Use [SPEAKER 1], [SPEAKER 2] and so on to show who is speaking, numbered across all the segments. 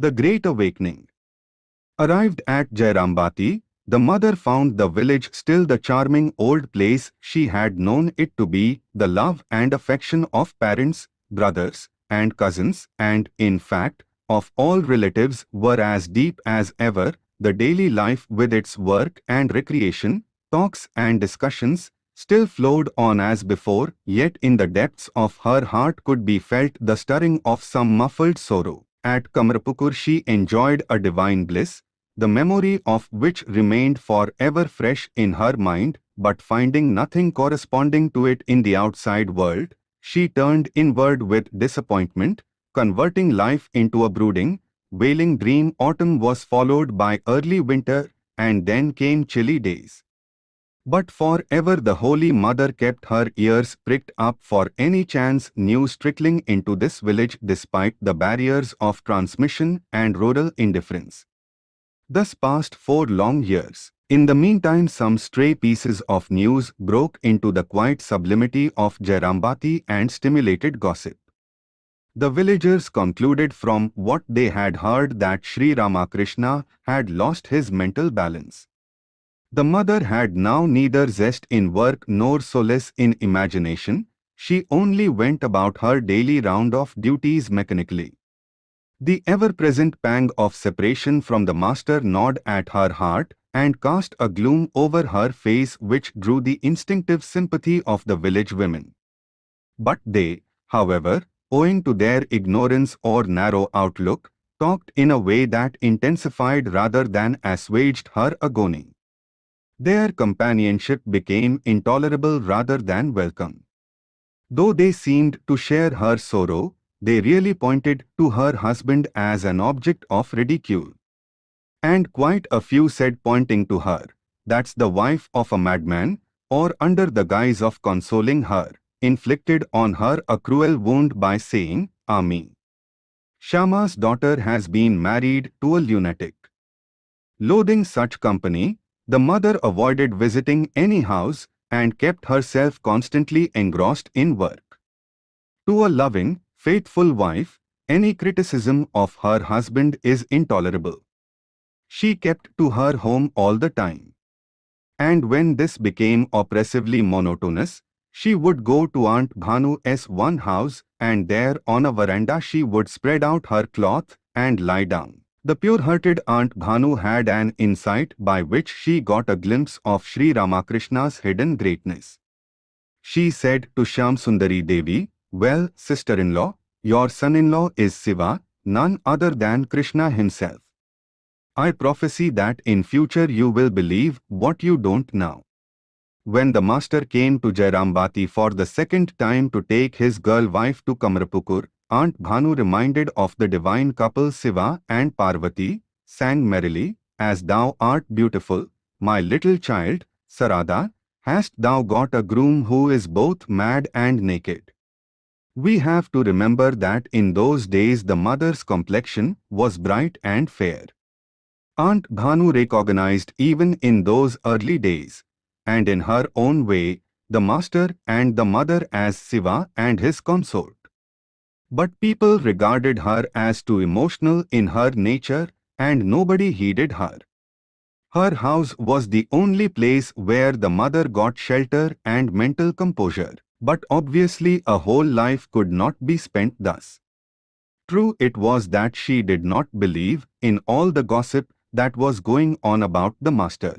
[SPEAKER 1] The Great Awakening Arrived at Jairambati, the mother found the village still the charming old place she had known it to be, the love and affection of parents, brothers, and cousins, and, in fact, of all relatives were as deep as ever, the daily life with its work and recreation, talks and discussions, still flowed on as before, yet in the depths of her heart could be felt the stirring of some muffled sorrow. At Kamarpukur she enjoyed a divine bliss, the memory of which remained for ever fresh in her mind, but finding nothing corresponding to it in the outside world, she turned inward with disappointment, converting life into a brooding, wailing dream. Autumn was followed by early winter, and then came chilly days. But for ever the Holy Mother kept her ears pricked up for any chance news trickling into this village despite the barriers of transmission and rural indifference. Thus passed four long years. In the meantime some stray pieces of news broke into the quiet sublimity of Jairambati and stimulated gossip. The villagers concluded from what they had heard that Sri Ramakrishna had lost his mental balance. The mother had now neither zest in work nor solace in imagination, she only went about her daily round of duties mechanically. The ever-present pang of separation from the master gnawed at her heart and cast a gloom over her face which drew the instinctive sympathy of the village women. But they, however, owing to their ignorance or narrow outlook, talked in a way that intensified rather than assuaged her agony. Their companionship became intolerable rather than welcome. Though they seemed to share her sorrow, they really pointed to her husband as an object of ridicule. And quite a few said pointing to her, that's the wife of a madman, or under the guise of consoling her, inflicted on her a cruel wound by saying, Ami. Shyama's daughter has been married to a lunatic. Loathing such company, the mother avoided visiting any house and kept herself constantly engrossed in work. To a loving, faithful wife, any criticism of her husband is intolerable. She kept to her home all the time. And when this became oppressively monotonous, she would go to Aunt Bhanu's one house and there on a veranda she would spread out her cloth and lie down. The pure-hearted Aunt Bhanu had an insight by which she got a glimpse of Sri Ramakrishna's hidden greatness. She said to Shyamasundari Devi, well, sister-in-law, your son-in-law is Siva, none other than Krishna himself. I prophesy that in future you will believe what you don't now. When the master came to Jairambati for the second time to take his girl wife to Kamarpukur, Aunt Bhanu reminded of the divine couple Siva and Parvati, sang merrily, As thou art beautiful, my little child, Sarada, hast thou got a groom who is both mad and naked. We have to remember that in those days the mother's complexion was bright and fair. Aunt Bhanu recognized even in those early days, and in her own way, the master and the mother as Siva and his consort. But people regarded her as too emotional in her nature and nobody heeded her. Her house was the only place where the mother got shelter and mental composure. But obviously a whole life could not be spent thus. True it was that she did not believe in all the gossip that was going on about the master.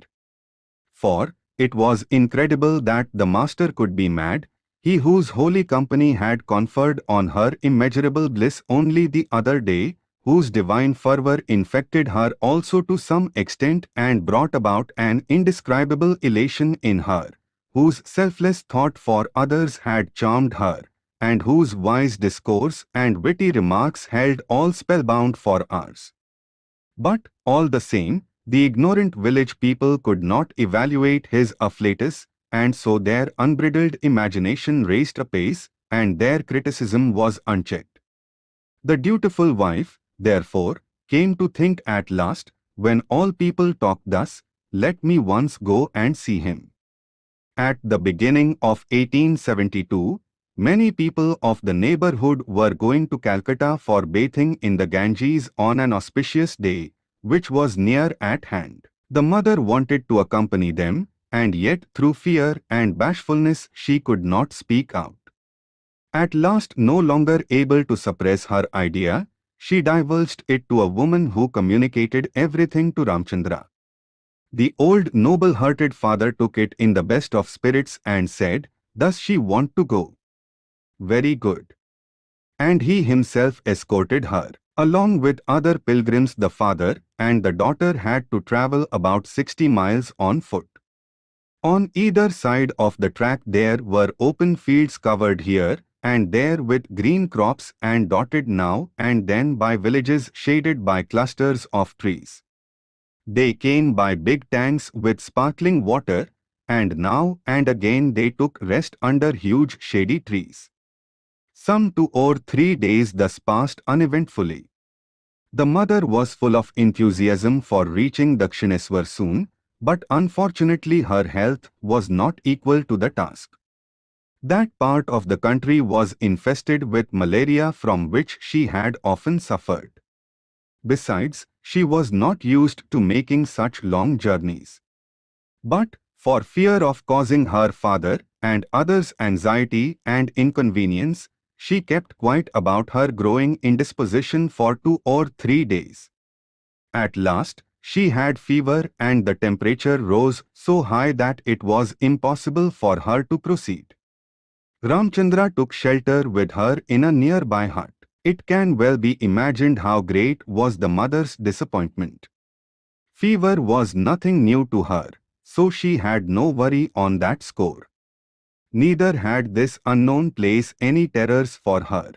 [SPEAKER 1] For, it was incredible that the master could be mad, he whose holy company had conferred on her immeasurable bliss only the other day, whose divine fervor infected her also to some extent and brought about an indescribable elation in her whose selfless thought for others had charmed her, and whose wise discourse and witty remarks held all spellbound for hours. But, all the same, the ignorant village people could not evaluate his afflatus, and so their unbridled imagination raced apace, and their criticism was unchecked. The dutiful wife, therefore, came to think at last, when all people talk thus, let me once go and see him. At the beginning of 1872, Many people of the neighborhood were going to Calcutta for bathing in the Ganges on an auspicious day, which was near at hand. The mother wanted to accompany them, and yet through fear and bashfulness she could not speak out. At last no longer able to suppress her idea, she divulged it to a woman who communicated everything to Ramchandra. The old noble-hearted father took it in the best of spirits and said, Does she want to go? Very good. And he himself escorted her. Along with other pilgrims the father and the daughter had to travel about 60 miles on foot. On either side of the track there were open fields covered here and there with green crops and dotted now and then by villages shaded by clusters of trees. They came by big tanks with sparkling water, and now and again they took rest under huge shady trees. Some two or three days thus passed uneventfully. The mother was full of enthusiasm for reaching Dakshineswar soon, but unfortunately her health was not equal to the task. That part of the country was infested with malaria from which she had often suffered. Besides, she was not used to making such long journeys. But, for fear of causing her father and others anxiety and inconvenience, she kept quiet about her growing indisposition for two or three days. At last, she had fever and the temperature rose so high that it was impossible for her to proceed. Ramchandra took shelter with her in a nearby hut. It can well be imagined how great was the mother's disappointment. Fever was nothing new to her, so she had no worry on that score. Neither had this unknown place any terrors for her.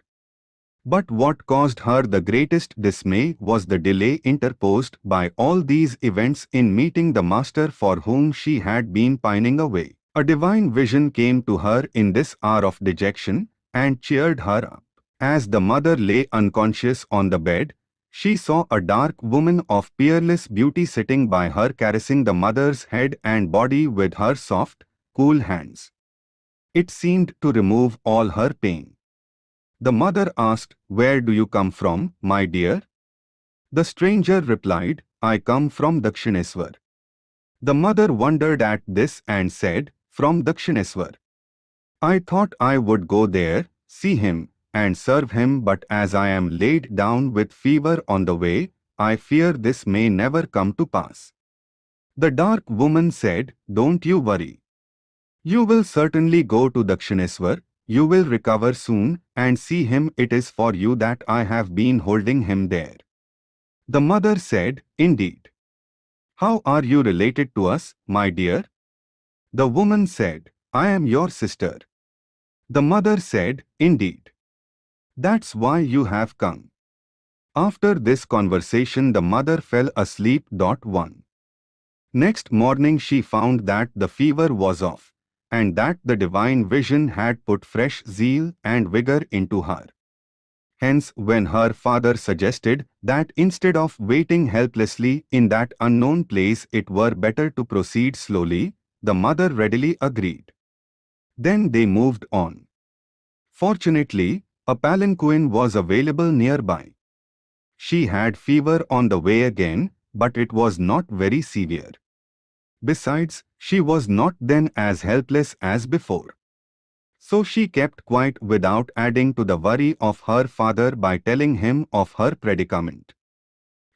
[SPEAKER 1] But what caused her the greatest dismay was the delay interposed by all these events in meeting the master for whom she had been pining away. A divine vision came to her in this hour of dejection and cheered her up. As the mother lay unconscious on the bed, she saw a dark woman of peerless beauty sitting by her caressing the mother's head and body with her soft, cool hands. It seemed to remove all her pain. The mother asked, Where do you come from, my dear? The stranger replied, I come from Dakshineswar. The mother wondered at this and said, from Dakshineswar. I thought I would go there, see him, and serve him but as I am laid down with fever on the way, I fear this may never come to pass. The dark woman said, Don't you worry. You will certainly go to Dakshineswar, you will recover soon, and see him it is for you that I have been holding him there. The mother said, Indeed. How are you related to us, my dear? The woman said, I am your sister. The mother said, Indeed. That's why you have come. After this conversation the mother fell asleep. 1. Next morning she found that the fever was off, and that the divine vision had put fresh zeal and vigor into her. Hence, when her father suggested that instead of waiting helplessly in that unknown place it were better to proceed slowly, the mother readily agreed. Then they moved on. Fortunately, a palanquin was available nearby. She had fever on the way again, but it was not very severe. Besides, she was not then as helpless as before. So she kept quiet without adding to the worry of her father by telling him of her predicament.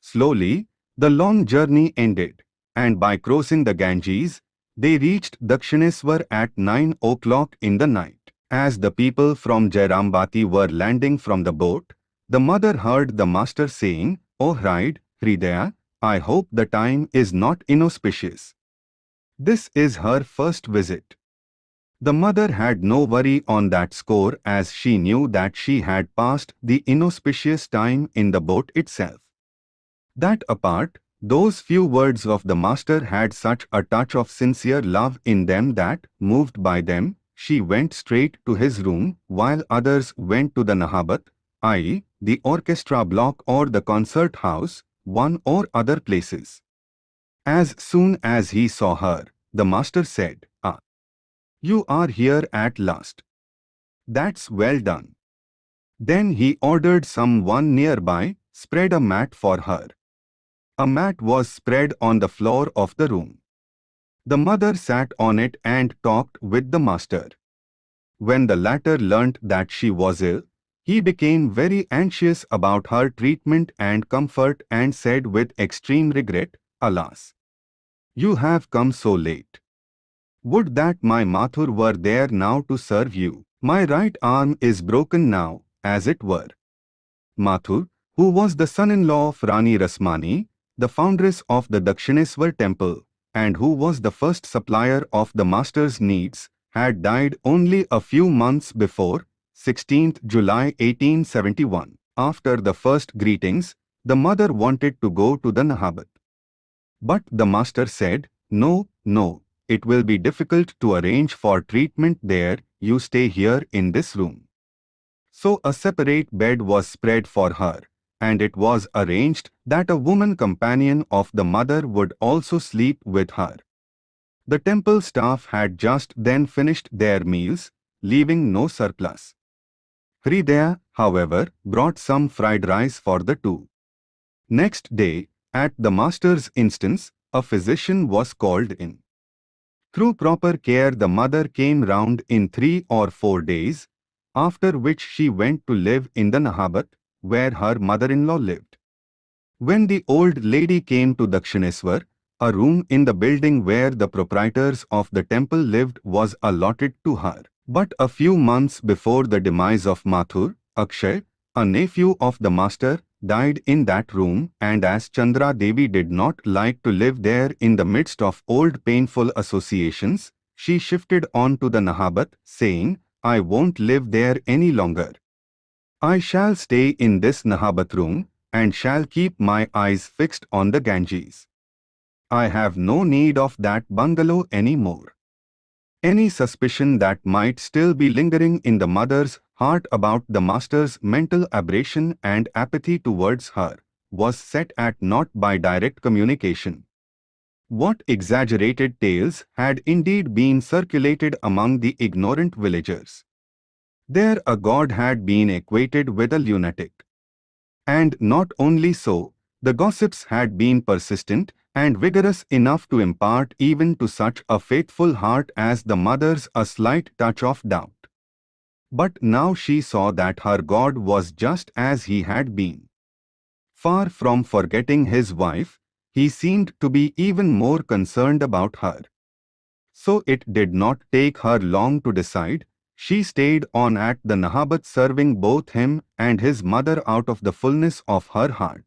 [SPEAKER 1] Slowly, the long journey ended, and by crossing the Ganges, they reached Dakshineswar at 9 o'clock in the night. As the people from Jairambati were landing from the boat, the mother heard the master saying, oh, O bride, Hridaya, I hope the time is not inauspicious. This is her first visit. The mother had no worry on that score as she knew that she had passed the inauspicious time in the boat itself. That apart, those few words of the Master had such a touch of sincere love in them that, moved by them, she went straight to his room, while others went to the Nahabat, i.e., the orchestra block or the concert house, one or other places. As soon as he saw her, the Master said, Ah, you are here at last. That's well done. Then he ordered someone nearby, spread a mat for her. A mat was spread on the floor of the room. The mother sat on it and talked with the master. When the latter learnt that she was ill, he became very anxious about her treatment and comfort and said with extreme regret, Alas! You have come so late. Would that my Mathur were there now to serve you. My right arm is broken now, as it were. Mathur, who was the son-in-law of Rani Rasmani, the foundress of the Dakshineswar temple, and who was the first supplier of the master's needs, had died only a few months before, 16th July 1871. After the first greetings, the mother wanted to go to the Nahabat. But the master said, No, no, it will be difficult to arrange for treatment there, you stay here in this room. So a separate bed was spread for her, and it was arranged that a woman companion of the mother would also sleep with her. The temple staff had just then finished their meals, leaving no surplus. Hridaya, however, brought some fried rice for the two. Next day, at the master's instance, a physician was called in. Through proper care the mother came round in three or four days, after which she went to live in the Nahabat, where her mother-in-law lived. When the old lady came to Dakshineswar, a room in the building where the proprietors of the temple lived was allotted to her. But a few months before the demise of Mathur, Akshay, a nephew of the master, died in that room and as Chandra Devi did not like to live there in the midst of old painful associations, she shifted on to the Nahabat, saying, I won't live there any longer. I shall stay in this Nahabat room and shall keep my eyes fixed on the Ganges. I have no need of that bungalow any more. Any suspicion that might still be lingering in the mother's heart about the master's mental aberration and apathy towards her was set at naught by direct communication. What exaggerated tales had indeed been circulated among the ignorant villagers. There a god had been equated with a lunatic. And not only so, the gossips had been persistent and vigorous enough to impart even to such a faithful heart as the mother's a slight touch of doubt. But now she saw that her God was just as he had been. Far from forgetting his wife, he seemed to be even more concerned about her. So it did not take her long to decide, she stayed on at the Nahabat serving both him and his mother out of the fullness of her heart.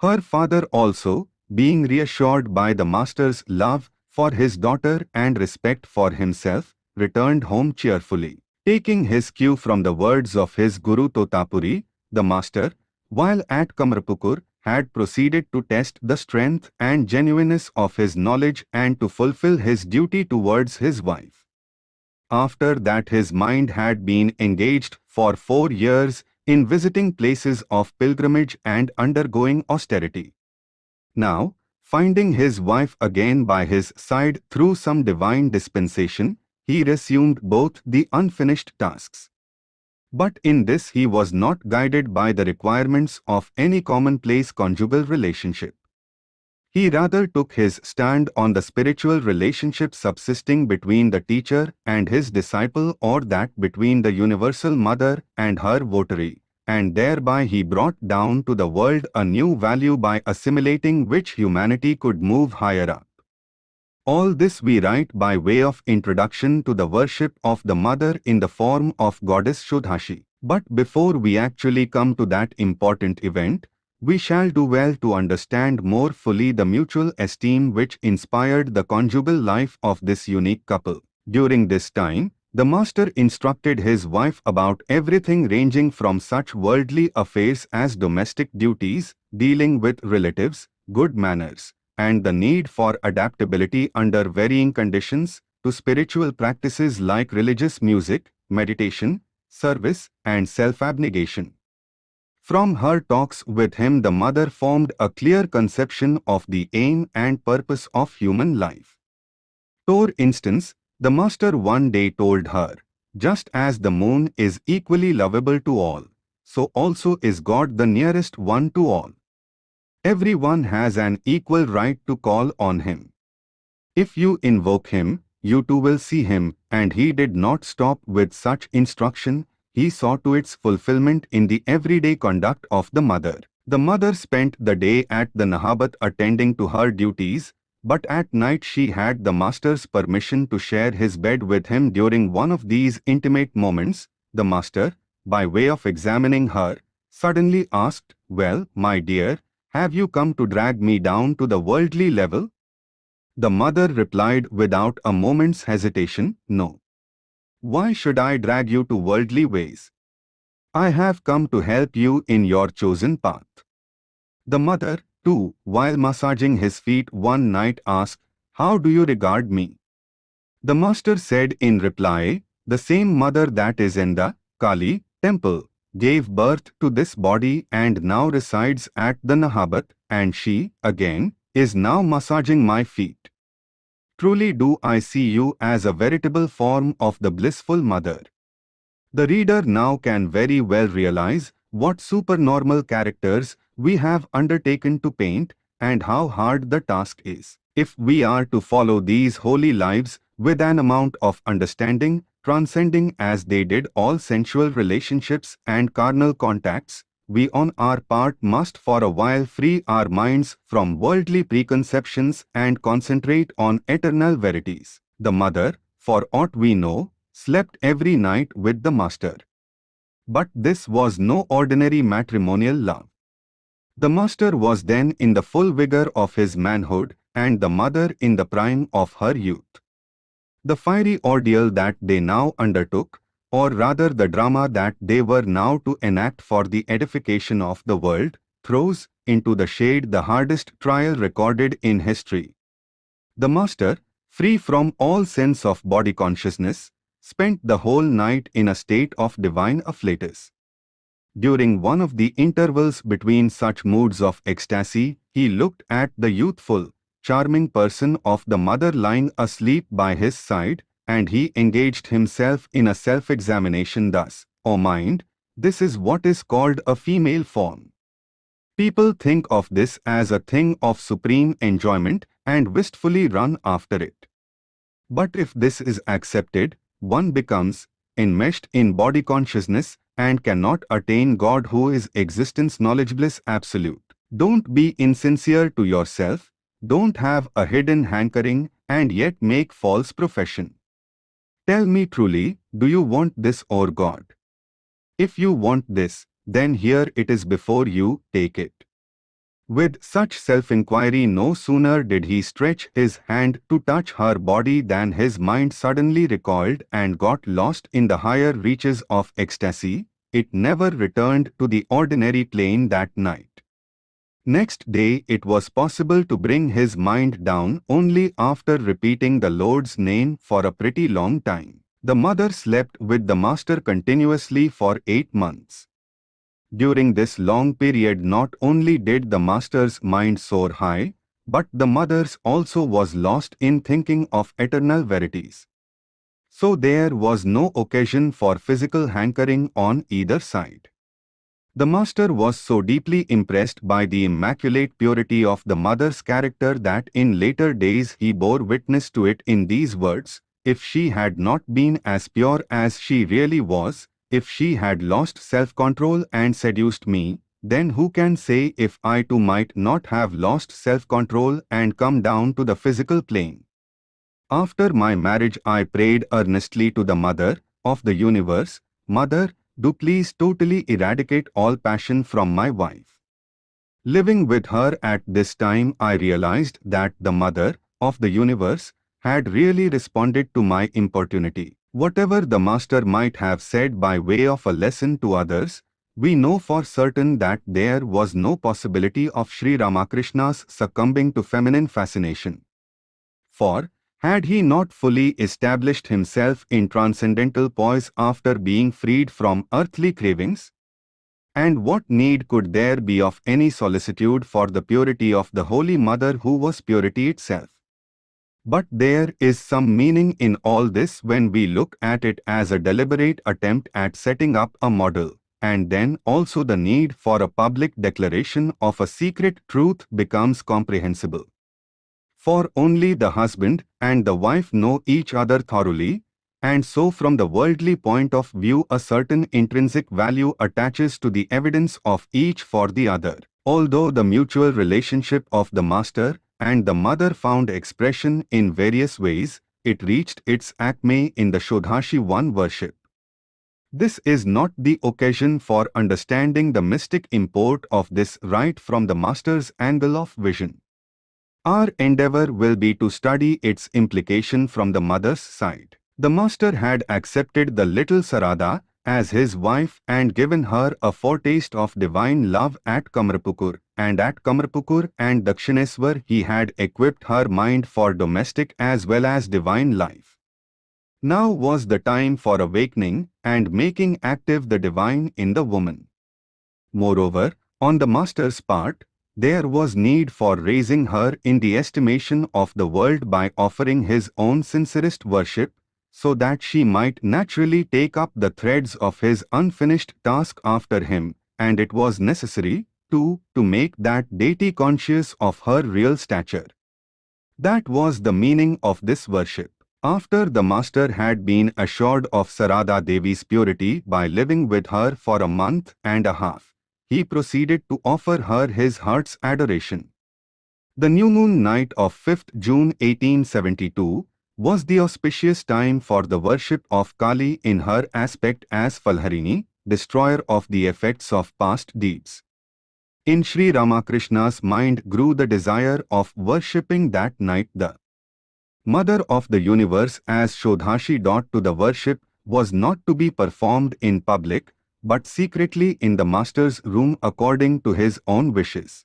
[SPEAKER 1] Her father also, being reassured by the master's love for his daughter and respect for himself, returned home cheerfully. Taking his cue from the words of his Guru Totapuri, the master, while at Kamarpukur, had proceeded to test the strength and genuineness of his knowledge and to fulfill his duty towards his wife. After that his mind had been engaged for four years in visiting places of pilgrimage and undergoing austerity. Now, finding his wife again by his side through some divine dispensation, he resumed both the unfinished tasks. But in this he was not guided by the requirements of any commonplace conjugal relationship. He rather took his stand on the spiritual relationship subsisting between the teacher and his disciple or that between the universal mother and her votary and thereby he brought down to the world a new value by assimilating which humanity could move higher up. All this we write by way of introduction to the worship of the mother in the form of goddess Shodashi. But before we actually come to that important event, we shall do well to understand more fully the mutual esteem which inspired the conjugal life of this unique couple. During this time, the master instructed his wife about everything ranging from such worldly affairs as domestic duties, dealing with relatives, good manners, and the need for adaptability under varying conditions, to spiritual practices like religious music, meditation, service, and self-abnegation. From her talks with him the mother formed a clear conception of the aim and purpose of human life. For instance, the master one day told her, Just as the moon is equally lovable to all, so also is God the nearest one to all. Everyone has an equal right to call on him. If you invoke him, you too will see him, and he did not stop with such instruction, he saw to its fulfillment in the everyday conduct of the mother. The mother spent the day at the Nahabat attending to her duties, but at night she had the master's permission to share his bed with him during one of these intimate moments. The master, by way of examining her, suddenly asked, Well, my dear, have you come to drag me down to the worldly level? The mother replied without a moment's hesitation, No. Why should I drag you to worldly ways? I have come to help you in your chosen path. The mother, too, while massaging his feet one night asked, How do you regard me? The master said in reply, The same mother that is in the Kali temple gave birth to this body and now resides at the Nahabat, and she, again, is now massaging my feet. Truly do I see you as a veritable form of the blissful mother. The reader now can very well realize what supernormal characters we have undertaken to paint and how hard the task is. If we are to follow these holy lives with an amount of understanding, transcending as they did all sensual relationships and carnal contacts, we on our part must for a while free our minds from worldly preconceptions and concentrate on eternal verities. The mother, for aught we know, slept every night with the master. But this was no ordinary matrimonial love. The master was then in the full vigor of his manhood and the mother in the prime of her youth. The fiery ordeal that they now undertook, or rather the drama that they were now to enact for the edification of the world, throws into the shade the hardest trial recorded in history. The master, free from all sense of body consciousness, spent the whole night in a state of divine afflatus. During one of the intervals between such moods of ecstasy, he looked at the youthful, charming person of the mother lying asleep by his side, and he engaged himself in a self-examination thus, O mind, this is what is called a female form. People think of this as a thing of supreme enjoyment and wistfully run after it. But if this is accepted, one becomes enmeshed in body consciousness and cannot attain God who is existence knowledge bliss absolute. Don't be insincere to yourself, don't have a hidden hankering and yet make false profession. Tell me truly, do you want this or God? If you want this, then here it is before you, take it. With such self-inquiry no sooner did he stretch his hand to touch her body than his mind suddenly recoiled and got lost in the higher reaches of ecstasy, it never returned to the ordinary plane that night. Next day it was possible to bring his mind down only after repeating the Lord's name for a pretty long time. The mother slept with the master continuously for eight months. During this long period not only did the master's mind soar high, but the mother's also was lost in thinking of eternal verities. So there was no occasion for physical hankering on either side. The master was so deeply impressed by the immaculate purity of the mother's character that in later days he bore witness to it in these words, If she had not been as pure as she really was, if she had lost self-control and seduced me, then who can say if I too might not have lost self-control and come down to the physical plane? After my marriage I prayed earnestly to the Mother of the universe, Mother, do please totally eradicate all passion from my wife. Living with her at this time I realized that the Mother of the universe had really responded to my importunity. Whatever the Master might have said by way of a lesson to others, we know for certain that there was no possibility of Sri Ramakrishna's succumbing to feminine fascination. For, had he not fully established himself in transcendental poise after being freed from earthly cravings? And what need could there be of any solicitude for the purity of the Holy Mother who was purity itself? But there is some meaning in all this when we look at it as a deliberate attempt at setting up a model, and then also the need for a public declaration of a secret truth becomes comprehensible. For only the husband and the wife know each other thoroughly, and so from the worldly point of view a certain intrinsic value attaches to the evidence of each for the other. Although the mutual relationship of the master and the mother found expression in various ways, it reached its acme in the Shodashi one worship. This is not the occasion for understanding the mystic import of this rite from the master's angle of vision. Our endeavor will be to study its implication from the mother's side. The master had accepted the little Sarada as his wife and given her a foretaste of divine love at Kamarpukur, and at Kamarpukur and Dakshineswar he had equipped her mind for domestic as well as divine life. Now was the time for awakening and making active the divine in the woman. Moreover, on the master's part, there was need for raising her in the estimation of the world by offering his own sincerest worship, so that she might naturally take up the threads of his unfinished task after him, and it was necessary, too, to make that deity conscious of her real stature. That was the meaning of this worship. After the master had been assured of Sarada Devi's purity by living with her for a month and a half, he proceeded to offer her his heart's adoration. The new moon night of 5th June 1872 was the auspicious time for the worship of Kali in her aspect as Phalaharini, destroyer of the effects of past deeds. In Sri Ramakrishna's mind grew the desire of worshipping that night the Mother of the universe as Shodashi. Dot to the worship was not to be performed in public, but secretly in the master's room according to his own wishes.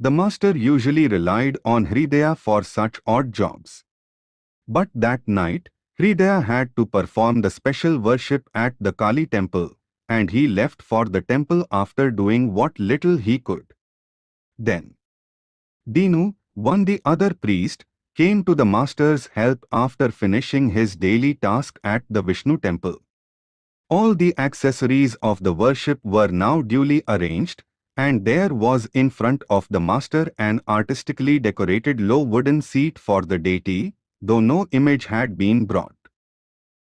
[SPEAKER 1] The master usually relied on Hridaya for such odd jobs. But that night, Hridaya had to perform the special worship at the Kali temple, and he left for the temple after doing what little he could. Then, Dinu, one the other priest, came to the master's help after finishing his daily task at the Vishnu temple. All the accessories of the worship were now duly arranged, and there was in front of the master an artistically decorated low wooden seat for the deity, though no image had been brought.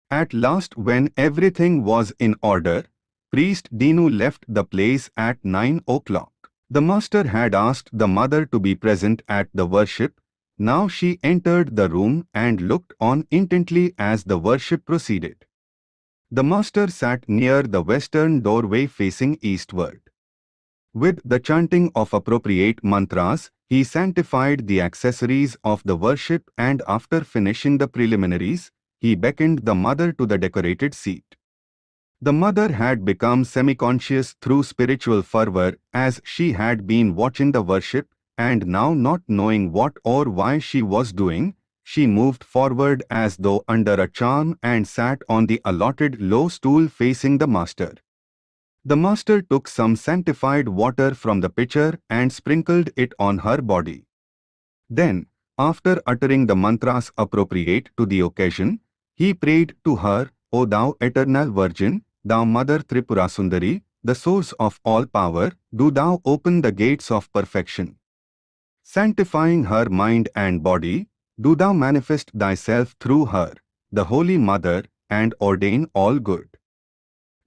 [SPEAKER 1] At last when everything was in order, priest Dinu left the place at 9 o'clock. The master had asked the mother to be present at the worship. Now she entered the room and looked on intently as the worship proceeded. The master sat near the western doorway facing eastward. With the chanting of appropriate mantras, he sanctified the accessories of the worship and after finishing the preliminaries, he beckoned the mother to the decorated seat. The mother had become semi-conscious through spiritual fervor as she had been watching the worship and now not knowing what or why she was doing, she moved forward as though under a charm and sat on the allotted low stool facing the master. The master took some sanctified water from the pitcher and sprinkled it on her body. Then, after uttering the mantras appropriate to the occasion, he prayed to her, O thou eternal virgin, thou mother Tripurasundari, the source of all power, do thou open the gates of perfection. Sanctifying her mind and body, do thou manifest thyself through her, the Holy Mother, and ordain all good.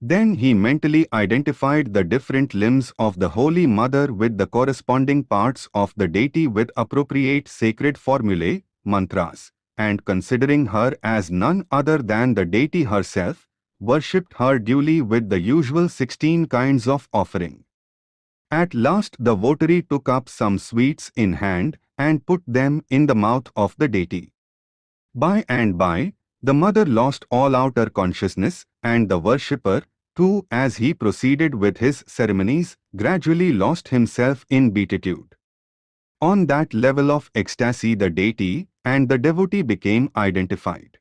[SPEAKER 1] Then he mentally identified the different limbs of the Holy Mother with the corresponding parts of the deity with appropriate sacred formulae, mantras, and considering her as none other than the deity herself, worshipped her duly with the usual 16 kinds of offering. At last the votary took up some sweets in hand and put them in the mouth of the deity. By and by, the mother lost all outer consciousness and the worshipper, too as he proceeded with his ceremonies, gradually lost himself in beatitude. On that level of ecstasy the deity and the devotee became identified.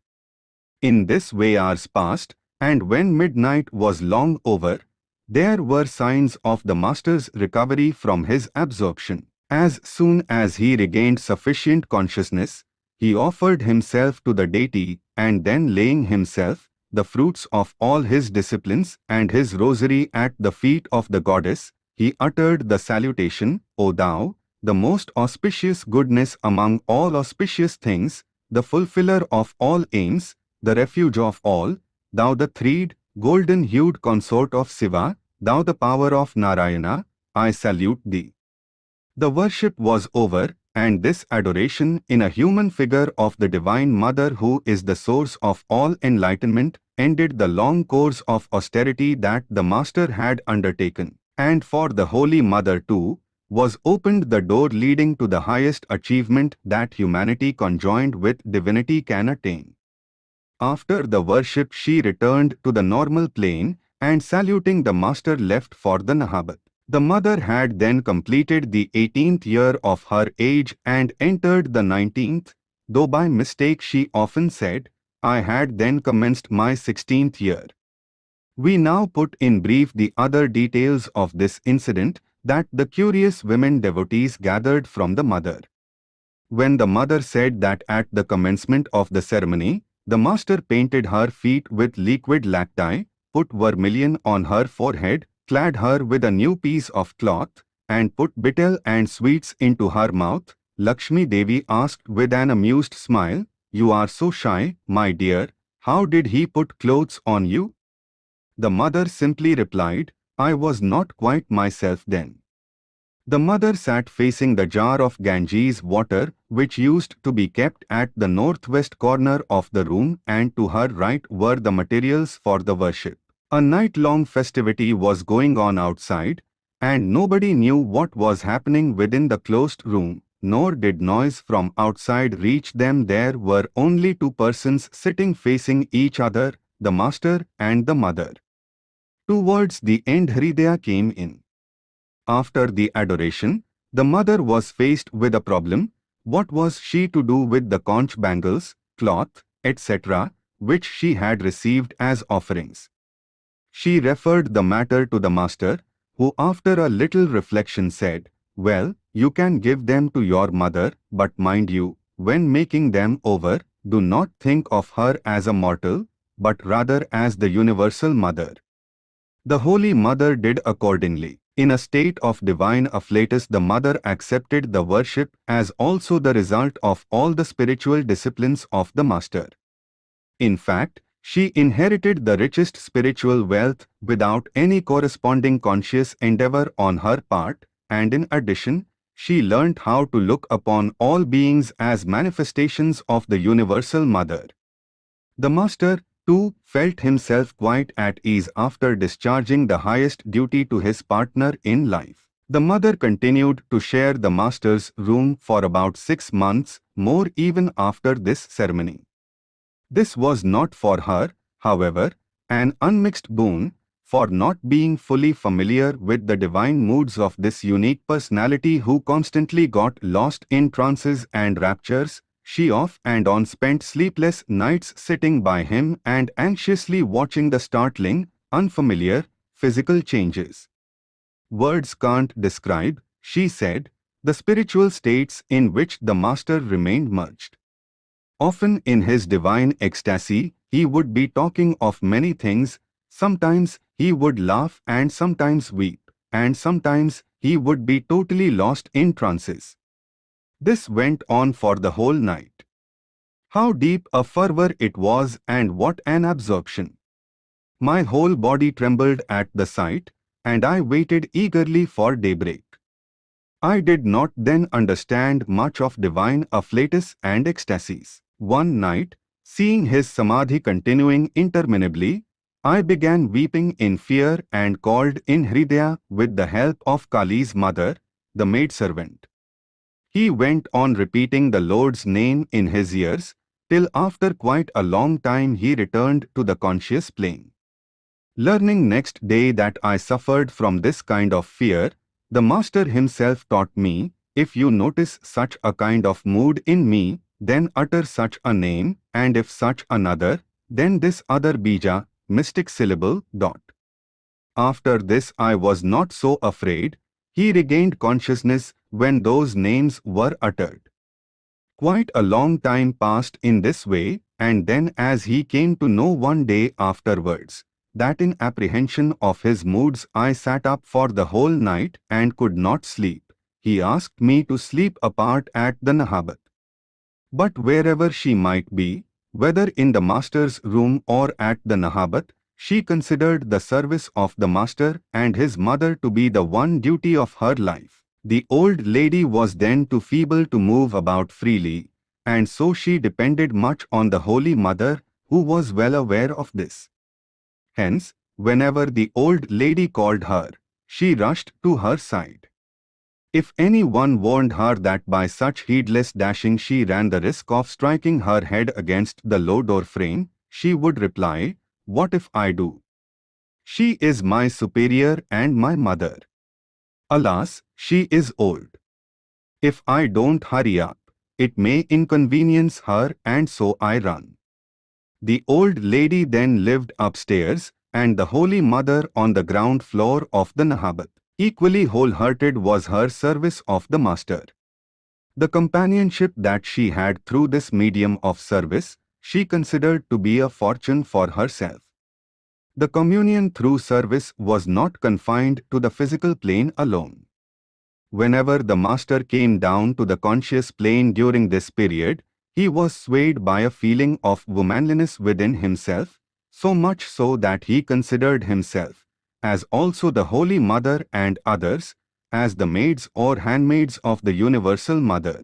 [SPEAKER 1] In this way hours passed, and when midnight was long over, there were signs of the master's recovery from his absorption. As soon as he regained sufficient consciousness, he offered himself to the deity and then laying himself, the fruits of all his disciplines and his rosary at the feet of the goddess, he uttered the salutation, O thou, the most auspicious goodness among all auspicious things, the fulfiller of all aims, the refuge of all, thou the threed, golden-hued consort of Siva, thou the power of Narayana, I salute thee. The worship was over, and this adoration in a human figure of the Divine Mother who is the source of all enlightenment ended the long course of austerity that the Master had undertaken. And for the Holy Mother too, was opened the door leading to the highest achievement that humanity conjoined with divinity can attain. After the worship she returned to the normal plane and saluting the Master left for the Nahabat. The mother had then completed the 18th year of her age and entered the 19th, though by mistake she often said, I had then commenced my 16th year. We now put in brief the other details of this incident that the curious women devotees gathered from the mother. When the mother said that at the commencement of the ceremony, the master painted her feet with liquid lacti, put vermilion on her forehead, clad her with a new piece of cloth, and put betel and sweets into her mouth, Lakshmi Devi asked with an amused smile, You are so shy, my dear, how did he put clothes on you? The mother simply replied, I was not quite myself then. The mother sat facing the jar of Ganges water which used to be kept at the northwest corner of the room and to her right were the materials for the worship. A night-long festivity was going on outside, and nobody knew what was happening within the closed room, nor did noise from outside reach them. There were only two persons sitting facing each other, the master and the mother. Towards the end Hridaya came in. After the adoration, the mother was faced with a problem. What was she to do with the conch bangles, cloth, etc., which she had received as offerings? She referred the matter to the master, who after a little reflection said, Well, you can give them to your mother, but mind you, when making them over, do not think of her as a mortal, but rather as the universal mother. The Holy Mother did accordingly. In a state of divine afflatus the mother accepted the worship as also the result of all the spiritual disciplines of the master. In fact, she inherited the richest spiritual wealth without any corresponding conscious endeavor on her part, and in addition, she learnt how to look upon all beings as manifestations of the Universal Mother. The Master, too, felt himself quite at ease after discharging the highest duty to his partner in life. The mother continued to share the Master's room for about six months more even after this ceremony. This was not for her, however, an unmixed boon, for not being fully familiar with the divine moods of this unique personality who constantly got lost in trances and raptures, she off and on spent sleepless nights sitting by him and anxiously watching the startling, unfamiliar, physical changes. Words can't describe, she said, the spiritual states in which the Master remained merged. Often in his divine ecstasy, he would be talking of many things, sometimes he would laugh and sometimes weep, and sometimes he would be totally lost in trances. This went on for the whole night. How deep a fervor it was and what an absorption. My whole body trembled at the sight, and I waited eagerly for daybreak. I did not then understand much of divine afflatus and ecstasies. One night, seeing his samadhi continuing interminably, I began weeping in fear and called in Hridaya with the help of Kali's mother, the maidservant. He went on repeating the Lord's name in his ears, till after quite a long time he returned to the conscious plane. Learning next day that I suffered from this kind of fear, the Master himself taught me, if you notice such a kind of mood in me, then utter such a name, and if such another, then this other bija, mystic syllable, dot. After this I was not so afraid, he regained consciousness when those names were uttered. Quite a long time passed in this way, and then as he came to know one day afterwards, that in apprehension of his moods I sat up for the whole night and could not sleep, he asked me to sleep apart at the Nahabat. But wherever she might be, whether in the master's room or at the Nahabat, she considered the service of the master and his mother to be the one duty of her life. The old lady was then too feeble to move about freely, and so she depended much on the Holy Mother, who was well aware of this. Hence, whenever the old lady called her, she rushed to her side. If any one warned her that by such heedless dashing she ran the risk of striking her head against the low door frame, she would reply, What if I do? She is my superior and my mother. Alas, she is old. If I don't hurry up, it may inconvenience her and so I run. The old lady then lived upstairs and the Holy Mother on the ground floor of the Nahabat. Equally wholehearted was her service of the Master. The companionship that she had through this medium of service, she considered to be a fortune for herself. The communion through service was not confined to the physical plane alone. Whenever the Master came down to the conscious plane during this period, he was swayed by a feeling of womanliness within himself, so much so that he considered himself, as also the Holy Mother and others, as the maids or handmaids of the Universal Mother.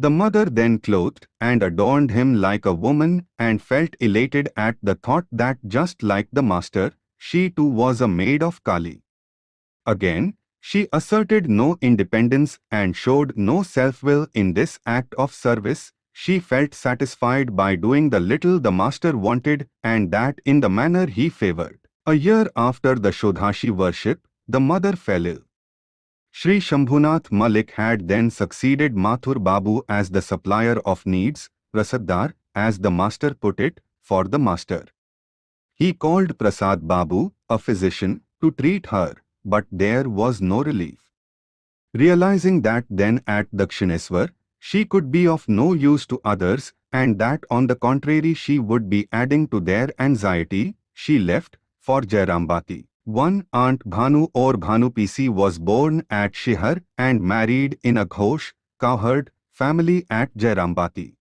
[SPEAKER 1] The mother then clothed and adorned him like a woman and felt elated at the thought that just like the master, she too was a maid of Kali. Again, she asserted no independence and showed no self-will in this act of service, she felt satisfied by doing the little the master wanted and that in the manner he favored. A year after the Shodashi worship, the mother fell ill. Sri Shambhunath Malik had then succeeded Mathur Babu as the supplier of needs, Prasadar, as the master put it, for the master. He called Prasad Babu, a physician, to treat her, but there was no relief. Realizing that then at Dakshineswar, she could be of no use to others and that on the contrary she would be adding to their anxiety, she left for Jairambati. One aunt Bhanu or Bhanu Pisi was born at Shihar and married in a Ghosh, cowherd, family at Jairambati.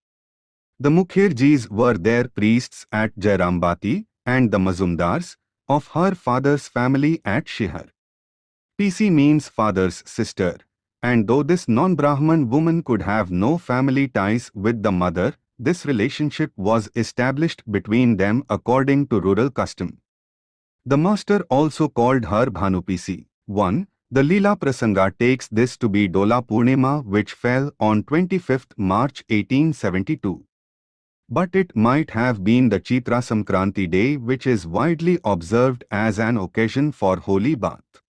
[SPEAKER 1] The Mukherjees were their priests at Jairambati and the Mazumdars of her father's family at Shihar. Pisi means father's sister and though this non-Brahman woman could have no family ties with the mother, this relationship was established between them according to rural custom. The master also called her Bhanupisi. 1. The Leela Prasanga takes this to be Dola Purnima which fell on 25th March 1872. But it might have been the Chitra Samkranti day which is widely observed as an occasion for holy bath.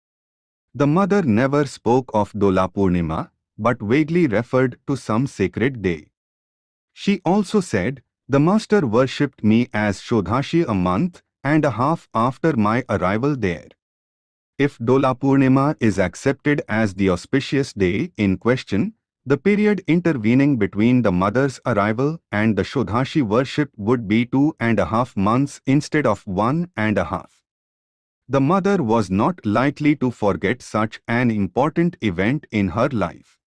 [SPEAKER 1] The mother never spoke of Dola Purnima, but vaguely referred to some sacred day. She also said, The master worshipped me as Shodashi a month and a half after my arrival there. If Dola Purnima is accepted as the auspicious day in question, the period intervening between the mother's arrival and the Shodashi worship would be two and a half months instead of one and a half. The mother was not likely to forget such an important event in her life.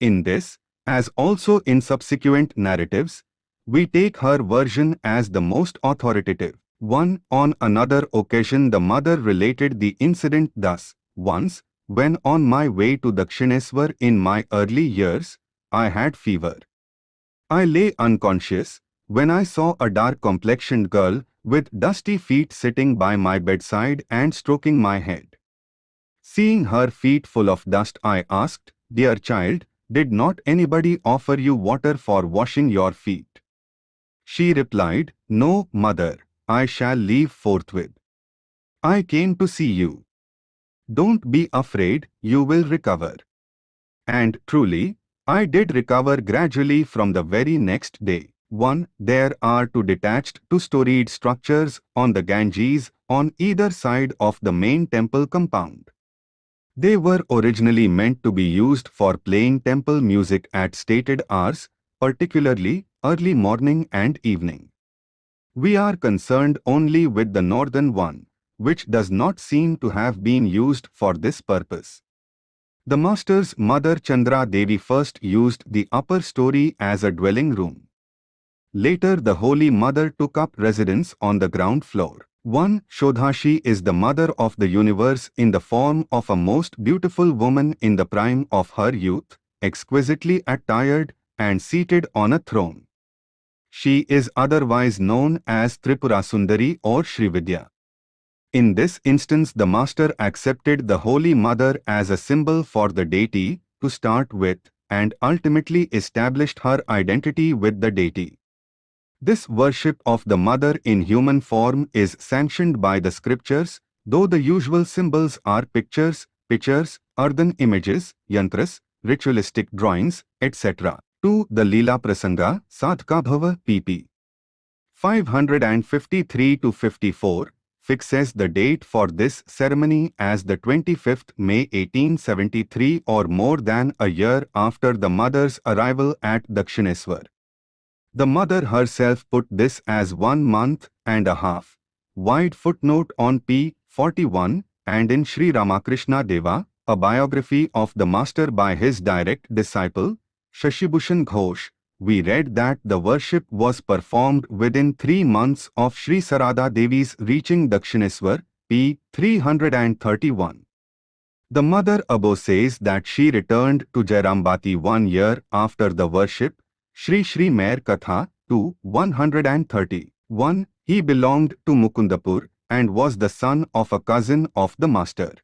[SPEAKER 1] In this, as also in subsequent narratives, we take her version as the most authoritative. One on another occasion the mother related the incident thus, once, when on my way to Dakshineswar in my early years, I had fever. I lay unconscious, when I saw a dark-complexioned girl with dusty feet sitting by my bedside and stroking my head. Seeing her feet full of dust I asked, Dear child, did not anybody offer you water for washing your feet? She replied, No, mother, I shall leave forthwith. I came to see you. Don't be afraid, you will recover. And truly, I did recover gradually from the very next day. 1. There are two detached two-storied structures on the Ganges on either side of the main temple compound. They were originally meant to be used for playing temple music at stated hours, particularly early morning and evening. We are concerned only with the northern one, which does not seem to have been used for this purpose. The master's mother Chandra Devi first used the upper story as a dwelling room. Later the Holy Mother took up residence on the ground floor. 1. Shodashi is the mother of the universe in the form of a most beautiful woman in the prime of her youth, exquisitely attired and seated on a throne. She is otherwise known as Tripurasundari or Srividya. In this instance the master accepted the Holy Mother as a symbol for the deity to start with and ultimately established her identity with the deity. This worship of the mother in human form is sanctioned by the scriptures, though the usual symbols are pictures, pictures, earthen images, yantras, ritualistic drawings, etc. 2. The Leela Prasanga, Sadhaka Bhava, pp. 553 to 54 fixes the date for this ceremony as the 25th May 1873 or more than a year after the mother's arrival at Dakshineswar. The mother herself put this as one month and a half. Wide footnote on p. 41 and in Sri Ramakrishna Deva, a biography of the master by his direct disciple, Shashibhushan Ghosh, we read that the worship was performed within three months of Sri Sarada Devi's reaching Dakshineswar, p. 331. The mother above says that she returned to Jairambati one year after the worship Sri Shri Mayer Katha 2 130. 1. He belonged to Mukundapur and was the son of a cousin of the master.